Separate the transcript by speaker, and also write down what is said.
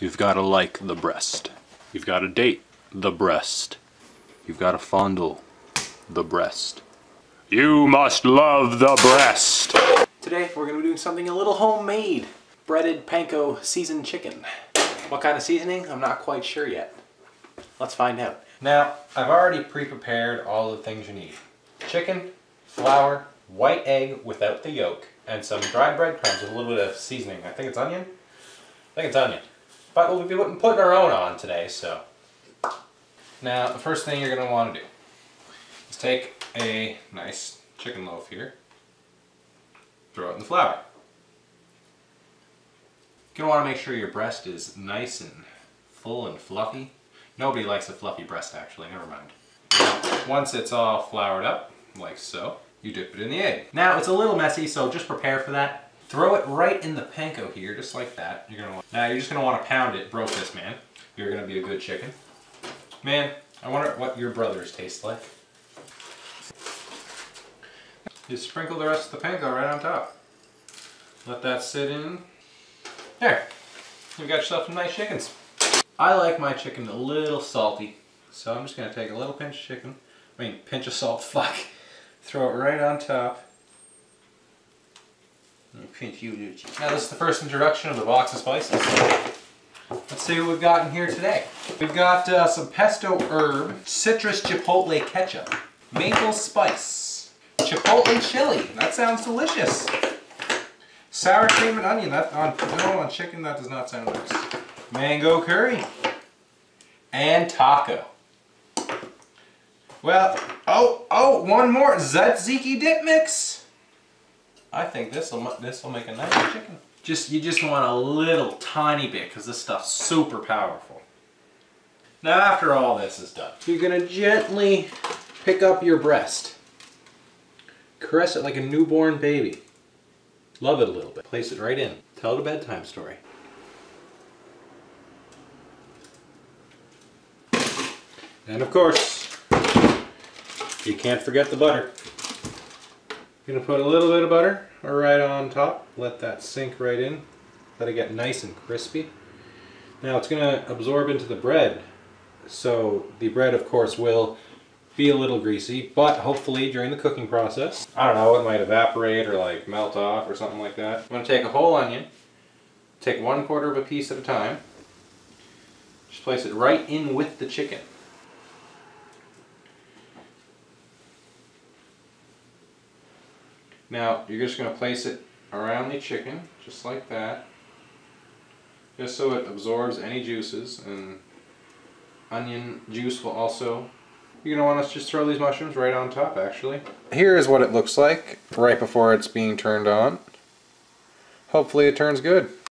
Speaker 1: You've got to like the breast. You've got to date the breast. You've got to fondle the breast. You must love the breast.
Speaker 2: Today we're going to be doing something a little homemade. Breaded panko seasoned chicken. What kind of seasoning? I'm not quite sure yet. Let's find out. Now, I've already pre-prepared all the things you need. Chicken, flour, white egg without the yolk, and some dried breadcrumbs with a little bit of seasoning. I think it's onion? I think it's onion. But we'll be putting our own on today, so. Now, the first thing you're going to want to do is take a nice chicken loaf here, throw it in the flour. You're going to want to make sure your breast is nice and full and fluffy. Nobody likes a fluffy breast actually, never mind. Once it's all floured up, like so, you dip it in the egg. Now it's a little messy, so just prepare for that. Throw it right in the panko here, just like that. You're gonna now you're just gonna want to pound it, broke this man. You're gonna be a good chicken. Man, I wonder what your brothers taste like. Just sprinkle the rest of the panko right on top. Let that sit in. There, you've got yourself some nice chickens. I like my chicken a little salty, so I'm just gonna take a little pinch of chicken, I mean pinch of salt, fuck. Throw it right on top. Now this is the first introduction of the box of spices. Let's see what we've got in here today. We've got uh, some pesto herb, citrus chipotle ketchup, maple spice, chipotle chili. That sounds delicious. Sour cream and onion. That on no on chicken that does not sound nice. Mango curry and taco. Well, oh, oh, one more tzatziki dip mix. I think this will this will make a nice chicken. Just you just want a little tiny bit because this stuff's super powerful. Now after all this is done, you're gonna gently pick up your breast. Caress it like a newborn baby. Love it a little bit. Place it right in. Tell it a bedtime story. And of course, you can't forget the butter. You're gonna put a little bit of butter right on top. Let that sink right in. Let it get nice and crispy. Now it's gonna absorb into the bread. So the bread, of course, will be a little greasy, but hopefully during the cooking process, I don't know, it might evaporate or like melt off or something like that. I'm going to take a whole onion, take one quarter of a piece at a time, just place it right in with the chicken. Now you're just going to place it around the chicken, just like that, just so it absorbs any juices and onion juice will also you're going to want to just throw these mushrooms right on top actually. Here is what it looks like right before it's being turned on. Hopefully it turns good.